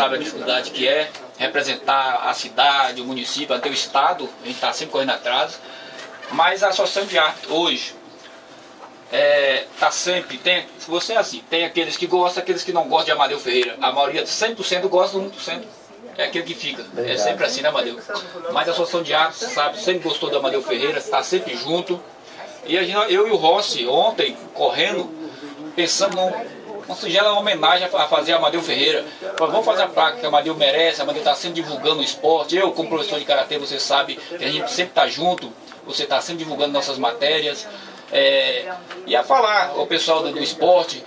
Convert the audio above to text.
sabe a dificuldade que é representar a cidade, o município, até o estado, a gente está sempre correndo atrás. Mas a Associação de Arte hoje é, tá sempre, tem, você é assim, tem aqueles que gostam, aqueles que não gostam de Amadeu Ferreira. A maioria, 100% gosta do 1%. É aquele que fica. É sempre assim, né, Amadeu? Mas a Associação de Arte, sabe, sempre gostou do Amadeu Ferreira, está sempre junto. E a gente, eu e o Rossi, ontem, correndo, pensando num, uma singela homenagem a fazer a Amadeu Ferreira. Vamos fazer a placa que a Amadeu merece, a Amadeu está sempre divulgando o esporte. Eu, como professor de Karatê, você sabe que a gente sempre está junto, você está sempre divulgando nossas matérias. É, e a falar ao pessoal do, do, esporte